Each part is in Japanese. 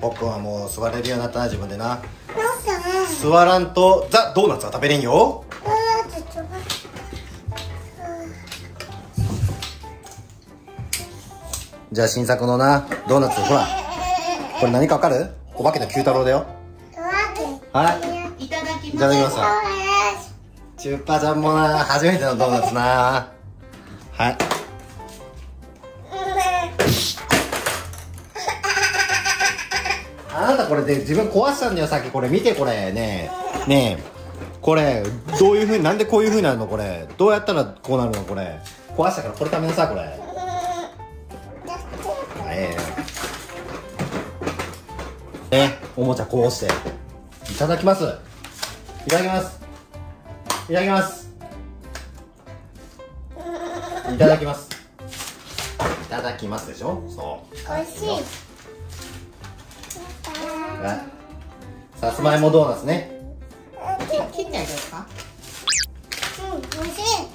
僕はもう座れるようになったな自分でな。座らんとザ・ドーナツは食べれんよ。あーちょっと待ってじゃあ新作のなドーナツほら。これ何かわかる？お化けの九太郎だよ。はい。いただきいただきます。チュッパちゃんもな初めてのドーナツな。はいあなたこれで自分壊したんだよさっきこれ。見てこれねえ。ねえ。これどういうふうになんでこういうふうになるの？これ。どうやったらこうなるの？これ。壊したからこれ食べなさいこれ。ええ。ねおもちゃこうして。いただきます。いただきます。いただきます。いただきます。いただきますでしょ？そう。美味しい。はいさつまいもドーナツね。切ってあげようか？うん美味しい。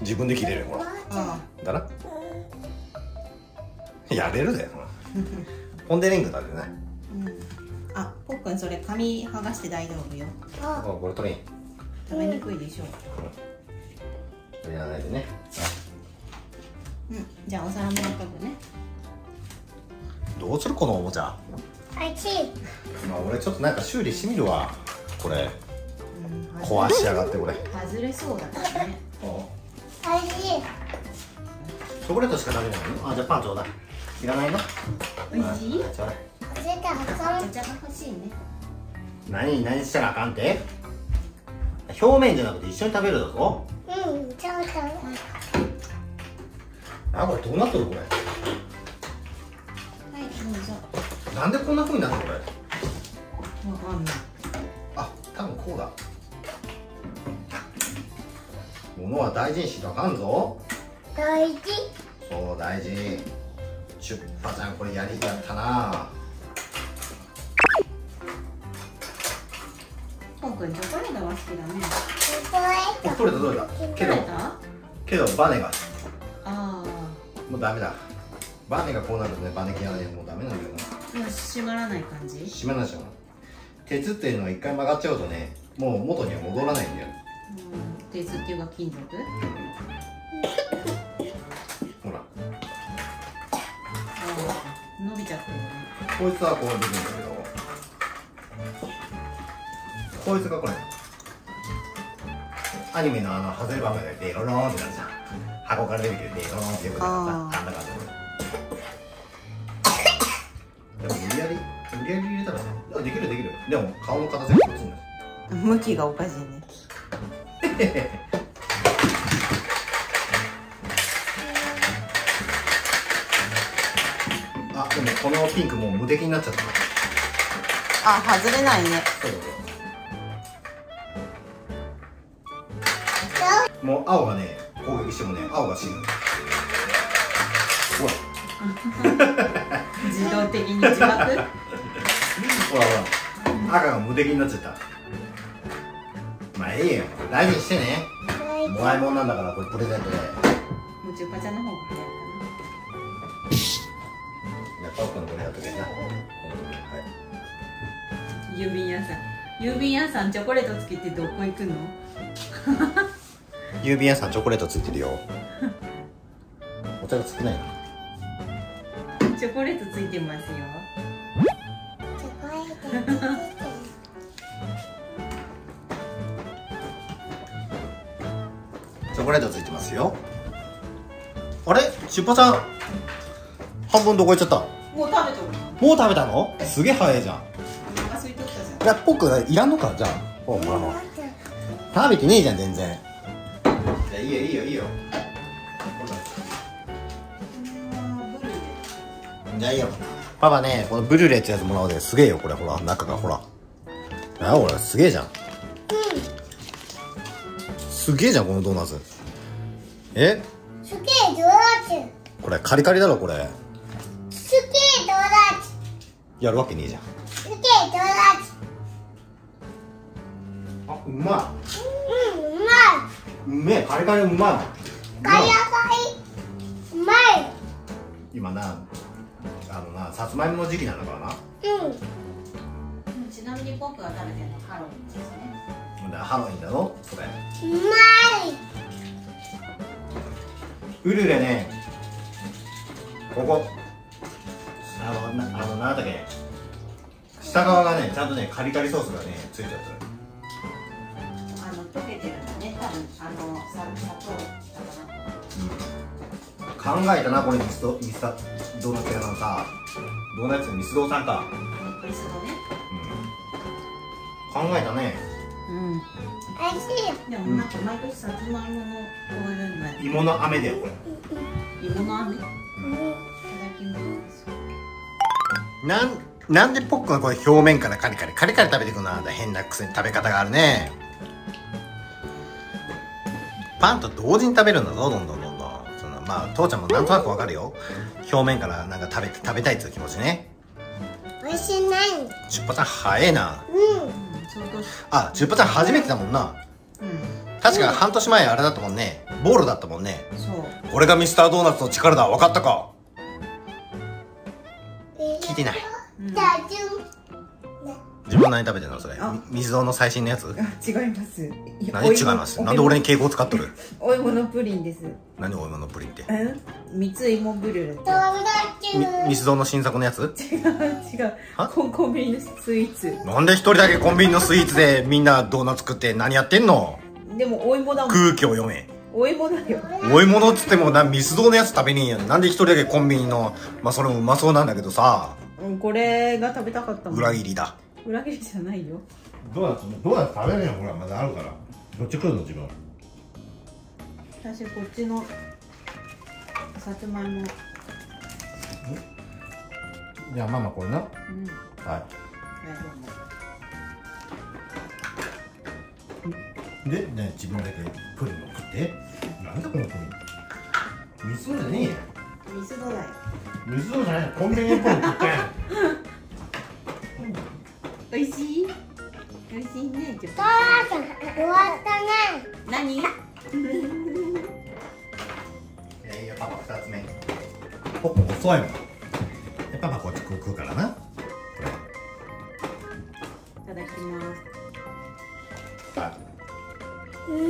自分で切れるよほら。うだな。やれるだよ ポンデリングだよねん、うん、あぽっくんそれ紙剥がして大丈夫よ。ああこれ取り食べにくいでしょやらないでね。うん。じゃあお皿もらっとくねどうするこのおもちゃ？美味しいまあ俺ちょっとなんか修理してみるわ。これ。うん。壊しやがってこれ。外れそうだからね。美味しいチョコレートしか食べないの？あじゃあパンちょうだい。いらないの？美味しい？あちょうだい。お茶が欲しいね何何したらあかんって？表面じゃなくて一緒に食べるだぞ。うんちょっとあこれどうなっとるこれ？なんでこんな風になったのこれ？わかんない。あ多分こうだ。物は大事にしとあかんぞ。大事。そう大事。チュッパちゃんこれやりやったな。ぽんくんチョコレートが好きだね。チョコレート取れた取れた。けどけどバネが。あもうダメだバネがこうなるとねバネ系はねもうダメなんだよなもう閉まらない感じ？閉めなしゃ鉄っていうのは一回曲がっちゃうとねもう元には戻らないんだよ。うん。鉄っていうか金属？ほら。ああ伸びちゃってるね。こいつはこうできるんだけど。こいつがこれアニメのあの外ればかりでデロローンってなるじゃん。箱から出てきてデロローンってよくなるさあー。あんな感じ無理やり入れたらあできるできる。でも顔の形がこっちになる向きがおかしいねあでもこのピンクもう無敵になっちゃった。あ外れないね。そうそうそうもう青がね攻撃してもね青が死ぬ。ほ ら自動的に自爆？ほらほら赤が無敵になっちゃった。まあいいよ大事にしてね。大もらいもんなんだからこれプレゼントで。もうチュッパちゃんの方が早いかやっぱこのこれやっとけなこの時はいな郵便屋さん。郵便屋さんチョコレートつけてどこ行くの？郵便屋さんチョコレートついてるよ。お茶が少ないな。チョコレートついてますよ チョコレートついてますよ。あれ？しっぱちゃん半分どこ行っちゃった？もう食べとるもう食べたの？すげえ早いじゃん。お腹空いとったじゃん。いやっぽくいらんのか？じゃあ。ほらほら食べてねえじゃん全然。じゃあいいよいいよいいよ。じゃあいいよパパねこのブリュレってやつもらおうですげえよこれ。ほら中が。ほら。あほらすげえじゃん。すげえじゃんこのドーナツ。え？スケードーナツ。これカリカリだろこれ。スケードーナツ。やるわけねえじゃん。スケードーナツ。あうまうんうまい。いうめえ。カリカリうまい。もん買いなさいうまい。今なあのなさつまいもの時期なんだからな？うん。ちなみに僕が食べてるのはハロウィンですね。ハロウィンだろ？それ。うまい。ウルレね。ここ。あのなあのなんだっけ？下側がねちゃんとねカリカリソースがねついちゃってるあの溶けてるんだね。多分あの砂砂糖だか考えたなこれミスドミスタドーナツ屋さんさドーナツミスドーさんか、らミスドね。うん、考えたね。うん。おいしい。でもなんか毎年さつまいものこういうのや芋の飴？だよこれ芋の飴。いただうんきます。なんなんでポックがこれ表面からカリカリカリカリ食べていくの？なんだ変なくせに食べ方があるね。パンと同時に食べるんだぞどんどんまあ父ちゃんもなんとなくわかるよ。表面からなんか食べて食べたいっていう気持ちね。おいしいない。出発早えな。うん。うん相当あ出発初めてだもんな。うん。確か半年前あれだったもんね。ボーロだったもんね。そう。これがミスタードーナツの力だ分かったか？聞いてない。うん自分何食べてんのそれ？水道の最新のやつ？あ違います。何？違います。なんで俺に敬語を使っとる？お芋のプリンです。何お芋のプリンって？うん三つ芋ブルー友達みミスドの新作のやつ？違う違う。は？コンコンビニのスイーツ。なんで一人だけコンビニのスイーツでみんなドーナツ食って何やってんの？でもお芋だもん。空気を読め。お芋だよ。お芋のっつってもなミスドのやつ食べねえやん。なんで一人だけコンビニのまあそれもうまそうなんだけどさ。うんこれが食べたかったもん。裏切りだ裏切りじゃないよ。ドーナツドーナツ食べれんよほらまだあるから。どっち食うの自分私こっちのさつまいも。うんじゃあママこれな。はい。はいどうもで、ね、自分だけプリンを食って。なんだこのプリン。ミスドじゃねえよミスドだよミスドじゃないコンビニのプリン食って美味しい？美味しいね母さん終わったね。何？えいいよパパ二つ目。ポッポ遅いもん。でパパこっち食う食うからな。いただきます。はうまい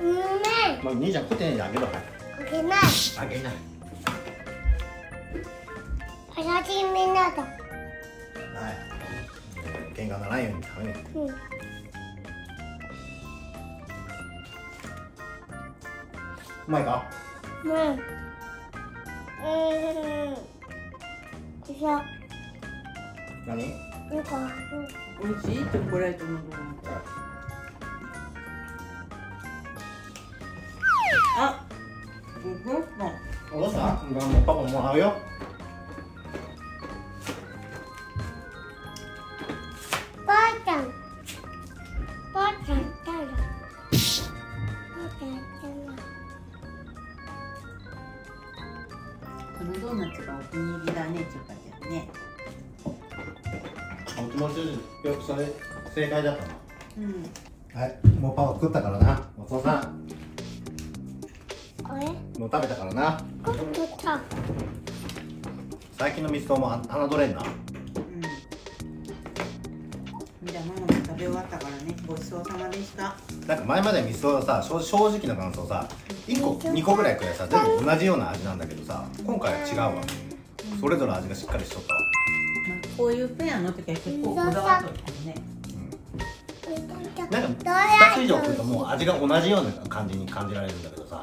うまいいまあ兄ちゃん食ってねえであげろ。はい。あげない。あげない私みんなとはい。喧嘩ならないように食べねうんうまいか？うん。うん。でしょ何なんか美味しいチョコレートのドーナツあうんうんどうしたもうパパもらうよお気持ちよくそれ正解だったなうん。はい。もうパパ食ったからな。お父さん。あれ？もう食べたからな。こ取った。最近のミストも侮れんな。うん。じゃあママも食べ終わったからね。ごちそうさまでした。なんか前までミストはさ正正直な感想さ1個2個ぐらいくらいさ全部同じような味なんだけどさ今回は違うわ。それぞれ味がしっかりしとったわ。まあこういうペアの時は結構こだわっとるけどね。なんか2つ以上食うともう味が同じような感じに感じられるんだけどさ。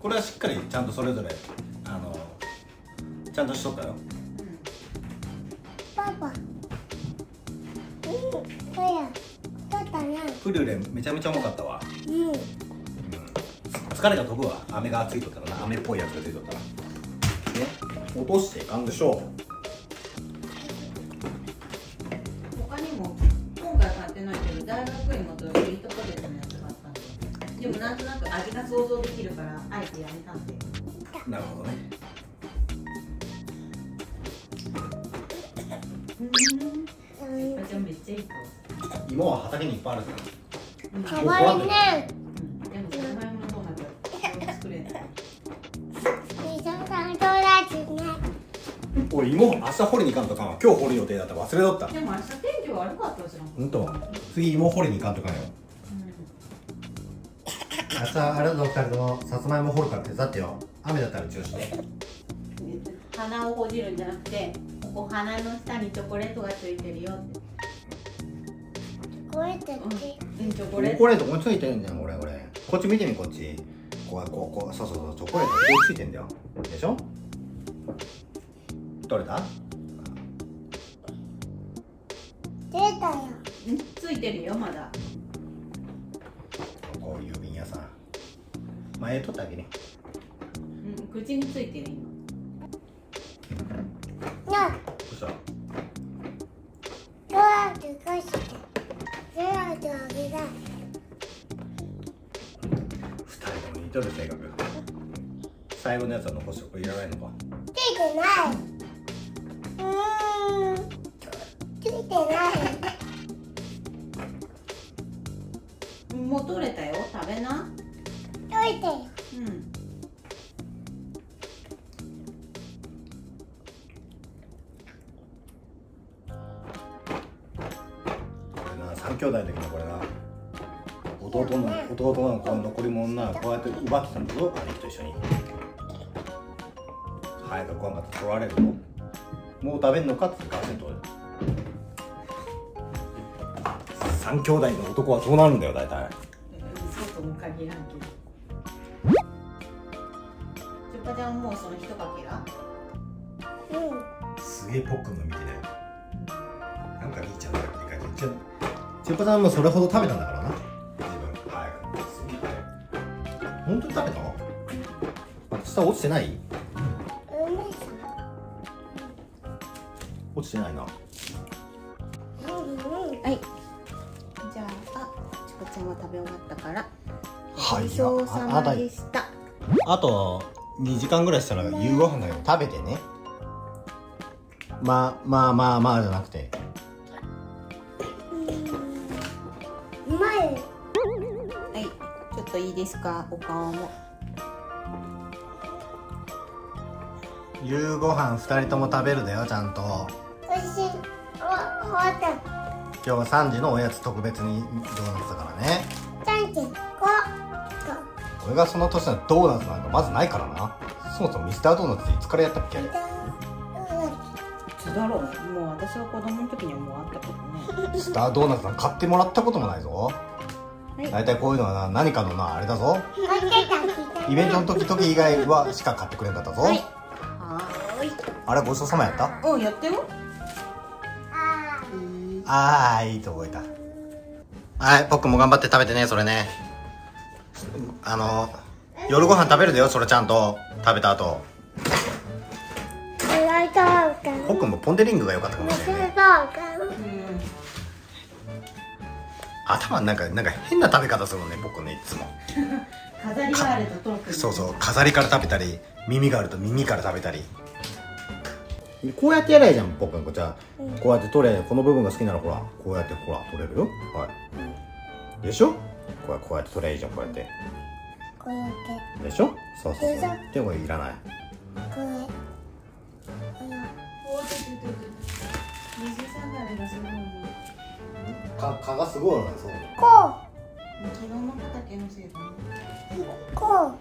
これはしっかりちゃんとそれぞれあのちゃんとしとったよ。パパ。うんこれ取ったねフルレめちゃめちゃ重かったわ。うん。疲れが飛ぶわ。飴がついとったらな。飴っぽいやつが出とったら。ね。落としていかんでしょ他なんとなく味が想像できるからあえてやめたんで。なるほどね。うん。あじゃめっちゃいいか。芋は畑にいっぱいあるからかわいいね。でもじゃがいもの方が作れない俺芋明日掘りに行かんとか今日掘る予定だった。忘れとった。でも明日天気悪かったじゃん。本当次芋掘りに行かんとかよ。明日あれだぞ二人ともさつまいも掘るから手伝ってよ。雨だったら中止で。鼻をほじるんじゃなくてここ鼻の下にチョコレートがついてるよ。ってこれって？うん。チョコレート。チョコレートここについてるんじゃんこれこれこっち見てみこっち。こうこうこうそうそうそうチョコレートこうついてんだよ。でしょ？取れた出たよ。うんついてるよまだこういう便屋さん。前取ってあげね。うん口についてる。今などうした？ドアでかしてドアであげた？人とも似とる性格。最後のやつは残しておく。いらないのか。ついてない。うーん。ついてないもう取れたよ食べな。といてよ。うん。これな三兄弟の時のこれな。弟の弟のこの残り物なこうやって奪ってたんだぞ兄貴と一緒に。早くご飯が取られるぞ。もう食べんのかってガセンと三兄弟の男はそうなるんだよ大体そうとも限らんけどチュッパちゃんもうその一かけら。うんすげえポックンの見てないなんか兄ちゃんだって書いてちチュッパさんもそれほど食べたんだからな。自分。早くすげえ本当に食べた？下落ちてない？そうさまでした。あと2時間ぐらいしたら夕ご飯だよ。食べてね。まあまあまあまあじゃなくて。うまいはい。ちょっといいですか？お顔も。夕ご飯2人とも食べるだよちゃんと。おいしい。おほった。今日は3時のおやつ特別にドーナツだからね。じゃんけんこ俺がその年のドーナツなんかまずないからな。そもそもミスタードーナツっていつからやったっけ？だろう。もう私は子供の時にはもうあったけどねミスタードーナツなんか買ってもらったこともないぞ。はい大体こういうのはな何かのなあれだぞ。聞いてた聞いてイベントの時々以外はしか買ってくれんかったぞ、はい。あれごちそうさまやった？うんやってよ。ああーいいと覚えた。はい僕も頑張って食べてねそれねあの夜ご飯食べるだよそれちゃんと。食べた後。ーフライドーガン。僕もポン・デ・リングが良かったかもしれないね。頭なんかなんか変な食べ方するのね僕ねいつも。飾りがあると特に。そうそう飾りから食べたり耳があると耳から食べたり。こうやってやればいいじゃん僕こじゃあこうやって取れこの部分が好きならほらこうやってほら取れるよ。はい。でしょ？こうやこうやって取ればいいじゃんこうやって。こうやって。でしょ？そうそうそう。でもいらない。これか蚊がすごいなそうこ昨日の畑のせいだこう。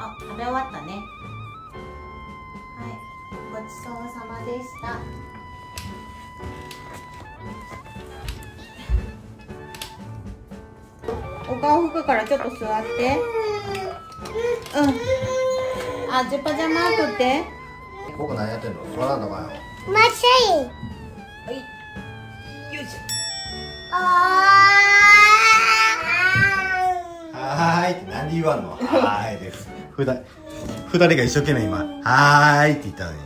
あ食べ終わったね。はい。ごちそうさまでしたお顔拭くからちょっと座って。うん。あジュパジャマ取って。僕何やってんの？座らんのかよ。まっしゃい。はい。よいしあはーい。ってなんで言わんの？はーいです。ふだ二人が一生懸命今はーいって言ったのに